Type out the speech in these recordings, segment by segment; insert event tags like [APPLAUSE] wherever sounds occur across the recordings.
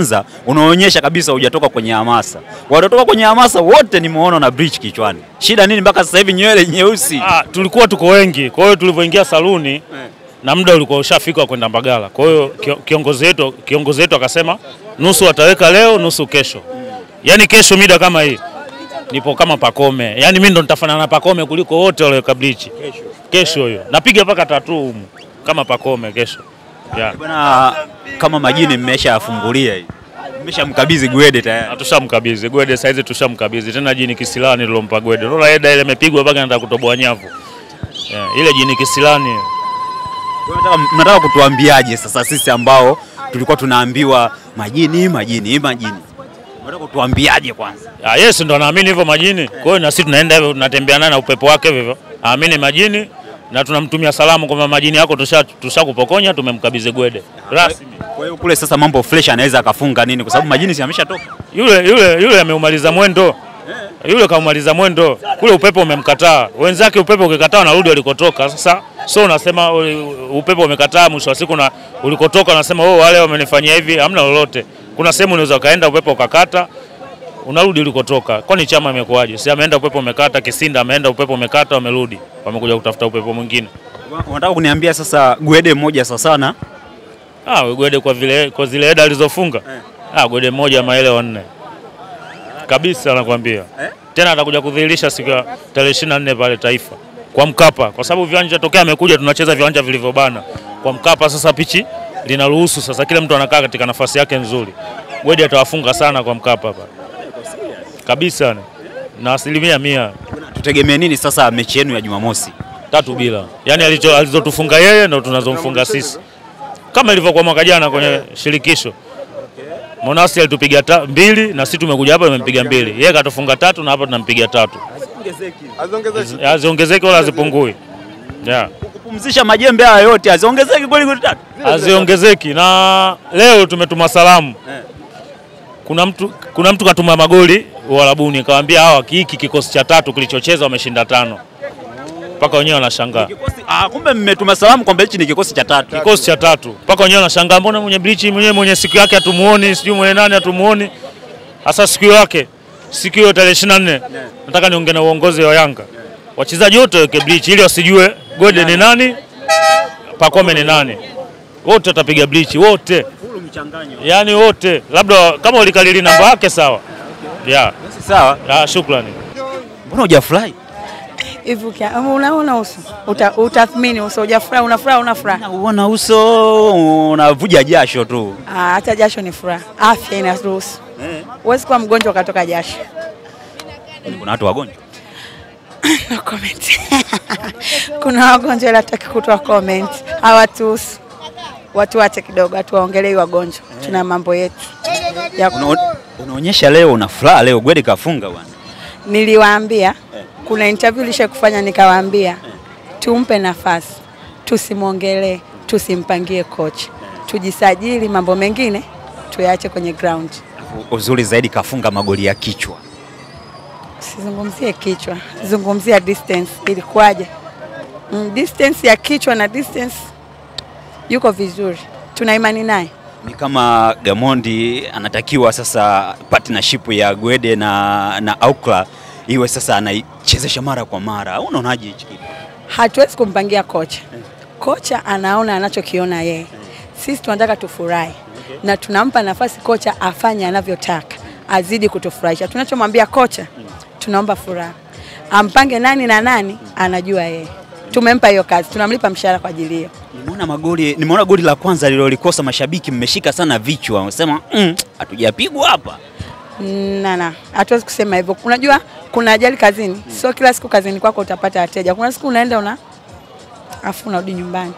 kwanza unaonyesha kabisa hujatoka kwenye hamasa. Waliotoka kwenye hamasa wote nimeona na bleach kichwani. Shida nini mpaka sasa hivi nywele nyeusi? Ah, tulikuwa tuko wengi, kwa hiyo tulivyoingia saluni na muda ulikuwa ushafika kwenda Mbagala. Kwa hiyo kiongozi wetu kiongozi wetu akasema nusu wataweka leo, nusu kesho. Yaani kesho mida kama hii nipo kama Pakome, yaani mimi ndo nitafanana na Pakome kuliko wote walioweka bleach. Kesho hiyo napiga mpaka tatu humu kama Pakome kesho. Yeah. Bwana, kama majini mmeshafungulia hii, mmeshamkabidhi Gwede tayari. Na tushamkabidhi Gwede, saizi tushamkabidhi tena jini kisilani nilompa Gwede. Unaona eda ile imepigwa mpaka nataka kutoboa nyavu. Yeah, ile jini kisilani nataka- kutuambiaje sasa sisi ambao tulikuwa tunaambiwa majini majini majini, mnataka kutuambiaje kwanza? Ah, yes ndo naamini hivyo majini. Kwa hiyo na sisi tunaenda hivyo tunatembea naye na upepo wake hivyo. Aamini majini na tunamtumia salamu kwamba majini yako tusha tushakupokonya tumemkabidhi Gwede. Rasmi. Kwa hiyo kule sasa mambo fresh anaweza akafunga nini, kwa sababu majini si ameshatoka. Yule yule yule ameumaliza mwendo. Yule kaumaliza mwendo. Kule upepo umemkataa. Wenzake upepo ukikataa wanarudi walikotoka. Sasa so unasema upepo umekataa mwisho wa siku na ulikotoka unasema oh wale wamenifanyia hivi hamna lolote. Kuna sehemu unaweza ukaenda upepo ukakata unarudi ulikotoka. Kwani chama imekuwaje? Si ameenda upepo umekata, Kisinda ameenda upepo umekata, wamerudi. Wamekuja kutafuta upepo mwingine. Unataka kuniambia sasa Gwede mmoja sasa sana Ah, Gwede kwa vile kwa zile heda alizofunga. eh. Ah, Gwede mmoja maele wanne. Kabisa nakwambia. eh? Tena atakuja kudhihirisha siku ya tarehe 24 pale Taifa kwa Mkapa, kwa sababu viwanja tokea amekuja tunacheza viwanja vilivyobana. Kwa Mkapa sasa pichi linaruhusu sasa, kila mtu anakaa katika nafasi yake nzuri. Gwede atawafunga sana kwa Mkapa hapa kabisa, na asilimia mia. Tutegemee nini sasa mechi yenu ya Jumamosi? tatu bila, yaani alizotufunga yeye ndo tunazomfunga sisi, kama ilivyokuwa mwaka jana kwenye shirikisho. Monasi alitupiga mbili na sisi tumekuja hapa tumempiga mbili, yeye katufunga tatu na hapa tunampiga tatu, haziongezeki. Wala hazipungui, yeah. Kupumzisha majembe haya yote haziongezeki kweli kweli, tatu. haziongezeki. Na leo tumetuma salamu, kuna mtu kuna mtu katuma magoli Uarabuni, kawaambia hawa hiki kikosi cha tatu kilichocheza wameshinda tano, mpaka wenyewe wanashangaa. Ah, kumbe mmetuma salamu kwamba hichi ni kikosi cha tatu. kikosi cha tatu. Mpaka wenyewe wanashangaa, mbona mwenye blichi mwenyewe mwenye siku yake hatumuoni, sijui mwenye nani hatumuoni. Hasa siku yake siku hiyo tarehe 24 nataka niongee na uongozi wa Yanga, wachezaji wote waweke blichi ili wasijue Gode ni nani, Pakome ni nani, wote watapiga blichi wote, yani wote, labda kama ulikalili namba yake sawa. Yeah. Sawa. Ah, shukrani. Mbona hujafurahi? hivi kia, unaona uso? Uta- utathmini uso. Hujafurahi? Unafurahi unafurahi Unaona uso unavuja jasho tu. Ah, hata jasho ni furaha. Afya inaruhusu huwezi kuwa mgonjwa ukatoka jasho. Kuna watu wagonjwa. [LAUGHS] no comment. [LAUGHS] Kuna wagonjwa ila hataki kutoa comment. Hawatuhusu. Watu wache kidogo hatuwaongelei wagonjwa. Tuna mambo yetu. Ya Una- Unaonyesha leo una furaha leo Gwede kafunga bwana. niliwaambia kuna interview lisha kufanya nikawaambia tumpe nafasi tusimwongelee tusimpangie coach. Tujisajili mambo mengine tuyaache kwenye ground. Uzuri zaidi kafunga magoli ya kichwa. sizungumzie kichwa zungumzia distance ilikuwaje? Mm, distance ya kichwa na distance yuko vizuri. Tuna imani naye Ni kama Gamondi anatakiwa sasa partnership ya Gwede na na Aukla iwe sasa anaichezesha mara kwa mara. Unaonaje hichi kitu? hatuwezi kumpangia kocha. Kocha anaona anachokiona yeye, sisi tunataka tufurahi na tunampa nafasi kocha afanye anavyotaka, azidi kutufurahisha. Tunachomwambia kocha, tunaomba furaha, ampange nani na nani, anajua yeye. Tumempa hiyo kazi, tunamlipa mshahara kwa ajili hiyo. Nimeona magoli, nimeona goli la kwanza lilolikosa mashabiki mmeshika sana vichwa. Wanasema "Mm, hatujapigwa hapa. Na na hatuwezi kusema hivyo. Unajua kuna ajali kazini, sio kila siku kazini kwako utapata wateja. Kuna siku unaenda una afu unarudi nyumbani,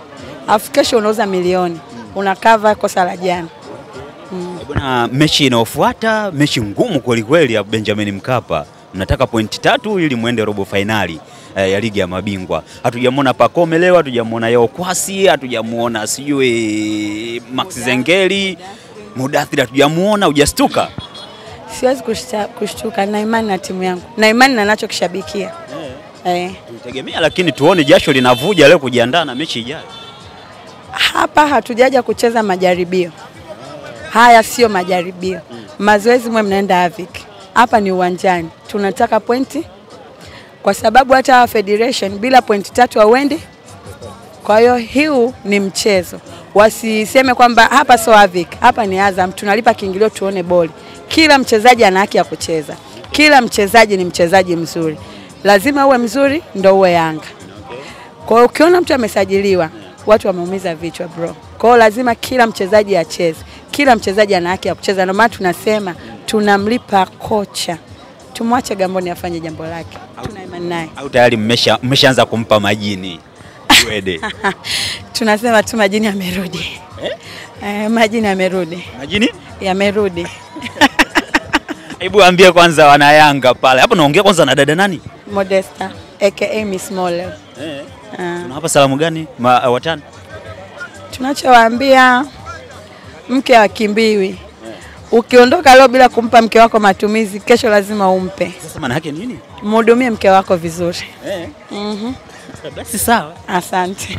afu kesho unauza milioni, unakava kosa la jana. Eh, Bwana, mechi inayofuata mechi ngumu kweli kweli ya Benjamin Mkapa. Mnataka pointi tatu ili muende robo fainali eh, ya ligi ya mabingwa. Hatujamwona Pakome leo, hatujamwona Yao Kwasi, hatujamwona sijui Max Zengeli, Mudathir hatujamuona, hujastuka. Siwezi kushtuka, na imani na timu yangu, na imani na nachokishabikia eh. Tutegemea lakini tuone jasho linavuja leo kujiandaa na mechi ijayo. Hapa hatujaja kucheza majaribio, Haya sio majaribio. Mazoezi mwe mnaenda Avic, hapa ni uwanjani, tunataka pointi, kwa sababu hata hawa federation bila pointi tatu hauendi. Kwa hiyo hiu ni mchezo, wasiseme kwamba hapa sio Avic, hapa ni Azam, tunalipa kiingilio tuone boli. Kila mchezaji ana haki ya kucheza, kila mchezaji ni mchezaji mzuri, lazima uwe mzuri ndo uwe Yanga. Kwa hiyo ukiona mtu amesajiliwa, watu wameumiza vichwa bro. Kwa hiyo lazima kila mchezaji acheze, kila mchezaji ana haki ya kucheza. Ndio maana tunasema tunamlipa kocha, tumwache Gamboni afanye jambo lake, tuna imani naye. Au tayari mmesha mmeshaanza kumpa majini Wede? [LAUGHS] Tunasema tu majini amerudi eh, Eh, majini amerudi, Majini? yamerudi. [LAUGHS] Hebu ambie kwanza wana Yanga pale. Hapo naongea kwanza na dada nani? Modesta aka Miss Mole. Eh. Ah. Tunawapa salamu gani? Ma, watani? Tunachowaambia mke akimbiwi. Ukiondoka leo bila kumpa mke wako matumizi, kesho lazima umpe. Sasa maana yake nini? Mhudumie mke wako vizuri. Eh. Mhm. Basi sawa. Asante.